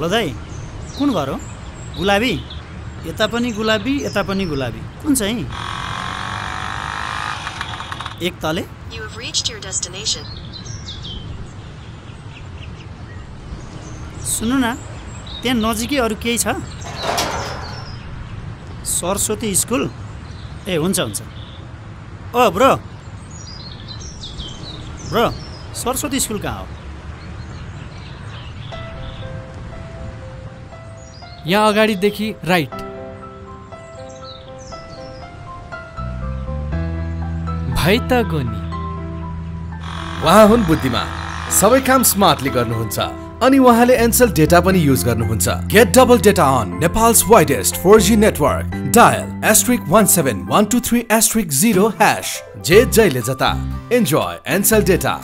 Hello दाई कुन घर हो? गुलाबी? यता पनि गुलाबी यता पनि गुलाबी। कुन चाहिँ? एक तले. सुन्नु न त्यहाँ नजिकै अरू केही छ? सरस्वती स्कुल? ए हुन्छ हुन्छ। ओ ब्रो। ब्रो सरस्वती स्कुल कहाँ हो? यहाँ अगाडिदेखि राइट। भाइ त गोनी उहाँ हुन् बुद्धिमान सबै काम स्मार्टली गर्नुहुन्छ। अनि उहाँले एनसेल डेटा पनि युज गर्नुहुन्छ। Get double data on Nepal's widest four G network dial asterisk one seven one two three asterisk zero hash जे जैले जता इन्जोय एनसेल डेटा